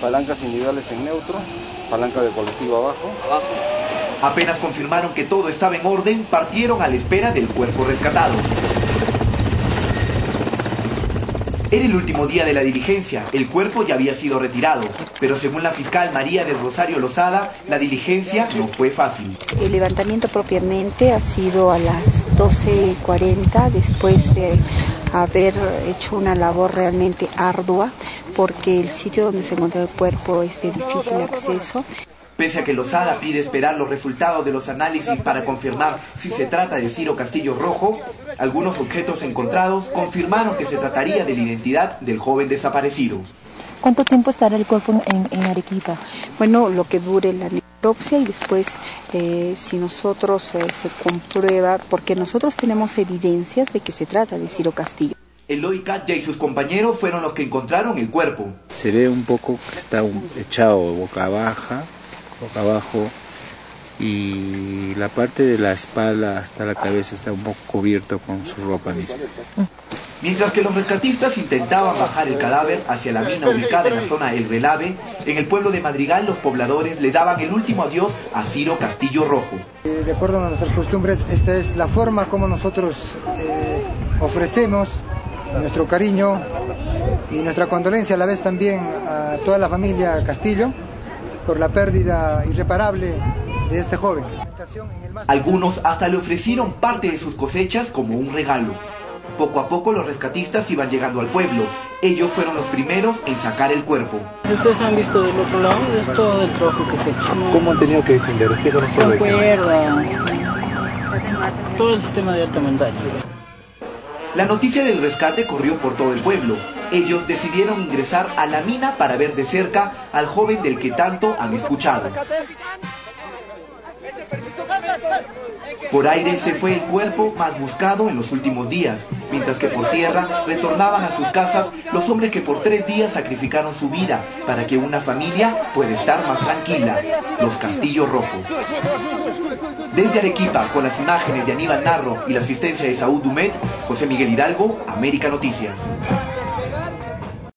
palancas individuales en neutro, palanca de colectivo abajo. Apenas confirmaron que todo estaba en orden, partieron a la espera del cuerpo rescatado. Era el último día de la diligencia, el cuerpo ya había sido retirado, pero según la fiscal María del Rosario Lozada, la diligencia no fue fácil. El levantamiento propiamente ha sido a las 12.40 después de haber hecho una labor realmente ardua porque el sitio donde se encontró el cuerpo es de difícil acceso. Pese a que Lozada pide esperar los resultados de los análisis para confirmar si se trata de Ciro Castillo Rojo, algunos objetos encontrados confirmaron que se trataría de la identidad del joven desaparecido. ¿Cuánto tiempo estará el cuerpo en, Arequipa? Bueno, lo que dure la necropsia y después eh, si nosotros eh, se comprueba, porque nosotros tenemos evidencias de que se trata de Ciro Castillo. Eloy Katya y sus compañeros fueron los que encontraron el cuerpo. Se ve un poco que está echado boca baja, boca abajo y la parte de la espalda hasta la cabeza está un poco cubierto con su ropa misma. Mientras que los rescatistas intentaban bajar el cadáver hacia la mina ubicada en la zona El Relave, en el pueblo de Madrigal los pobladores le daban el último adiós a Ciro Castillo Rojo. Eh, de acuerdo a nuestras costumbres, esta es la forma como nosotros eh, ofrecemos nuestro cariño y nuestra condolencia a la vez también a toda la familia Castillo por la pérdida irreparable de este joven. Algunos hasta le ofrecieron parte de sus cosechas como un regalo. Poco a poco los rescatistas iban llegando al pueblo. Ellos fueron los primeros en sacar el cuerpo. Ustedes han visto del otro lado, es todo el trabajo que se ha hecho. ¿Cómo han tenido que descender? ¿Qué Con cuerda, todo el sistema de alta montaña. La noticia del rescate corrió por todo el pueblo. Ellos decidieron ingresar a la mina para ver de cerca al joven del que tanto han escuchado. Por aire se fue el cuerpo más buscado en los últimos días, mientras que por tierra retornaban a sus casas los hombres que por tres días sacrificaron su vida para que una familia pueda estar más tranquila, los Castillos Rojos. Desde Arequipa, con las imágenes de Aníbal Narro y la asistencia de Saúl Dumet, José Miguel Hidalgo, América Noticias.